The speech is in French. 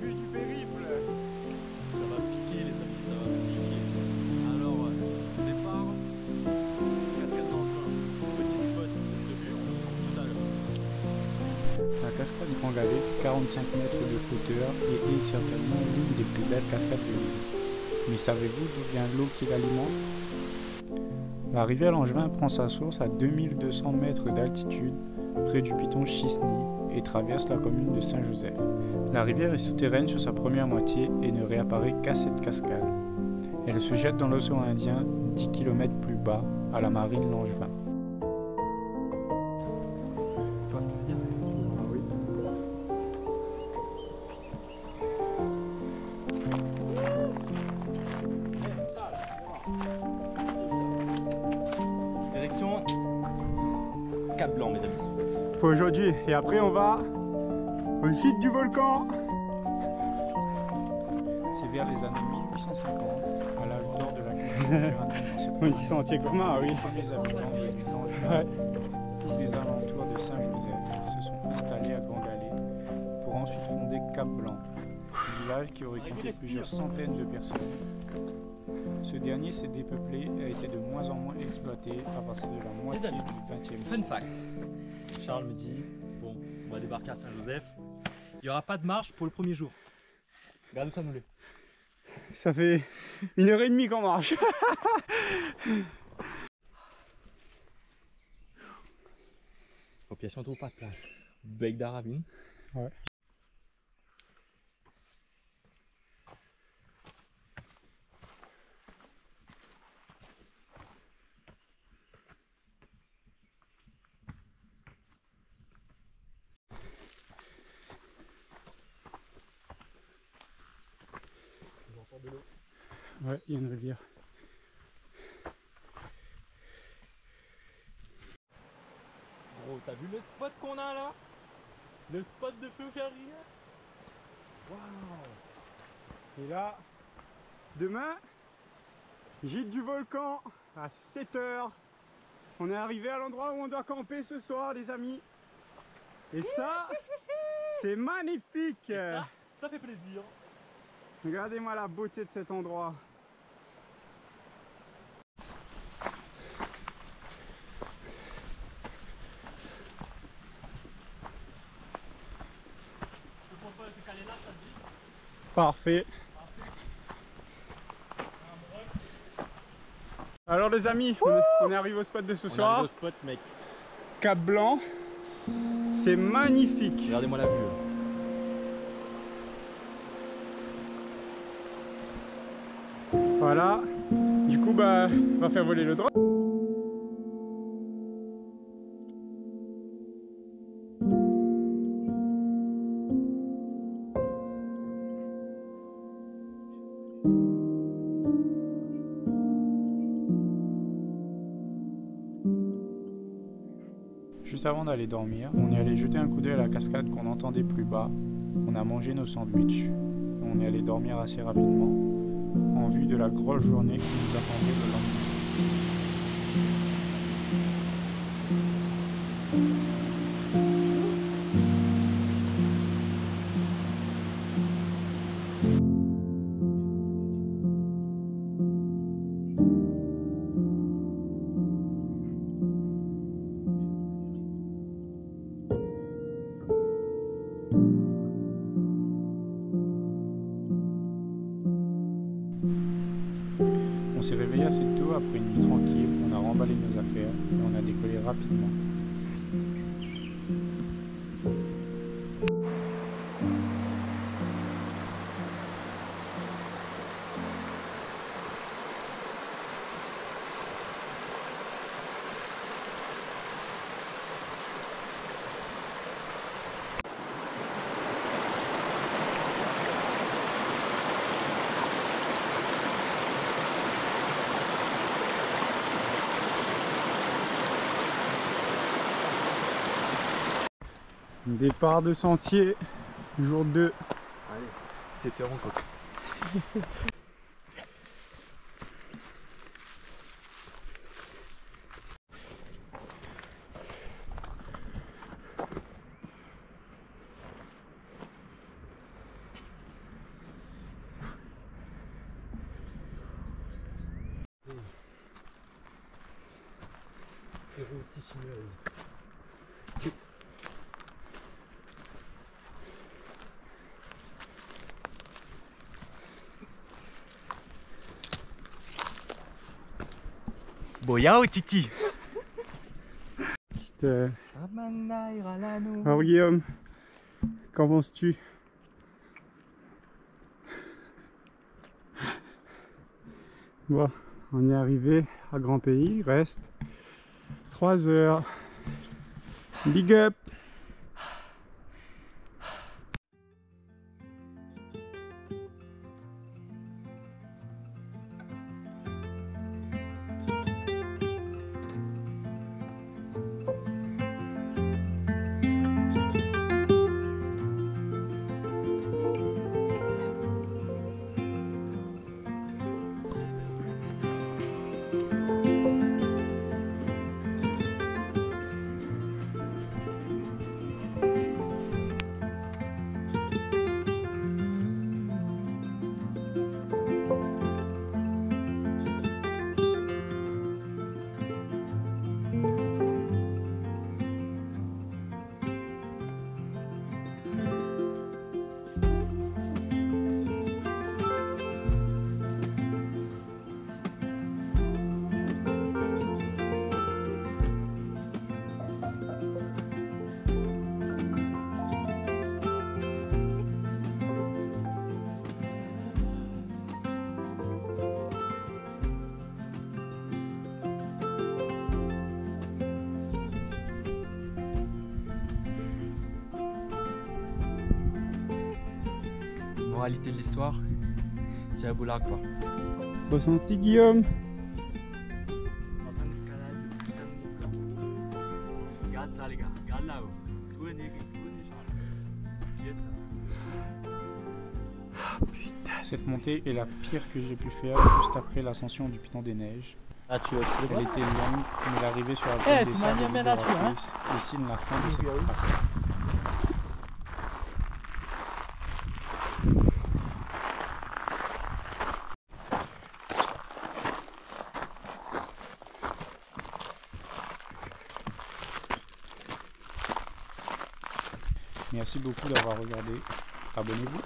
début du périple. Ça va piquer les amis, ça va piquer. Alors, départ, cascade petit spot de vue, on se retrouve tout à l'heure. La cascade Grand Galet fait 45 mètres de hauteur et est certainement l'une des plus belles cascades de l'île. Mais savez-vous d'où vient l'eau qui l'alimente? La rivière Langevin prend sa source à 2200 mètres d'altitude près du piton Chisny et traverse la commune de Saint-Joseph. La rivière est souterraine sur sa première moitié et ne réapparaît qu'à cette cascade. Elle se jette dans l'océan Indien 10 km plus bas, à la marine Langevin. Tu vois ce que je veux dire? Direction Cap Blanc, mes amis. Pour aujourd'hui. Et après, on va au site du volcan. C'est vers les années 1850, à l'âge d'or de la culture Un petit sentier commun, oui. Les premiers habitants de Langevin des alentours de Saint-Joseph se sont installés à Grand Galet pour ensuite fonder Cap Blanc, un village qui aurait compté plusieurs centaines de personnes. Ce dernier s'est dépeuplé et a été de moins en moins exploité à partir de la moitié du XXe Fun siècle. Charles me dit, bon, on va débarquer à Saint-Joseph. Il n'y aura pas de marche pour le premier jour. Regarde où ça nous l'est. Ça fait une heure et demie qu'on marche. Au pied, si on trouve pas de place. Bec d'Aravine. Ouais. Ouais, il y a une rivière. Gros, t'as vu le spot qu'on a là? Le spot de feu ferrier Et là, demain, gîte du volcan à 7h. On est arrivé à l'endroit où on doit camper ce soir, les amis. Et ça, c'est magnifique. ça, ça fait plaisir. Regardez-moi la beauté de cet endroit. Parfait. Alors les amis, on est, on est arrivé au spot de ce On soir, au spot, mec. Cap Blanc. C'est magnifique. Regardez-moi la vue. là. Voilà. Du coup, bah, on va faire voler le drone. Juste avant d'aller dormir, on est allé jeter un coup d'œil à la cascade qu'on entendait plus bas. On a mangé nos sandwichs. On est allé dormir assez rapidement en vue de la grosse journée qui nous attendait le lendemain. On s'est réveillé assez tôt après une nuit tranquille, on a remballé nos affaires et on a décollé rapidement. Départ de sentier, jour 2. Allez, c'était rencontre. C'est route sinueuse. Boya ou Titi Petite, euh, Alors Guillaume, qu'en penses-tu Bon, on est arrivé à Grand Pays, il reste 3 heures. Big up Moralité de l'histoire, tiens à boulard quoi. Ressenti Guillaume de. Regarde ça les gars, regarde là-haut. Déjà. Pied ça. Cette montée est la pire que j'ai pu faire juste après l'ascension du Piton des Neiges. Ah tu tu Elle était longue, mais l'arrivée sur la Eh, côte tu des m'as sables bien là-dessus, hein. signe la fin de cette trace. Merci beaucoup d'avoir regardé. Abonnez-vous.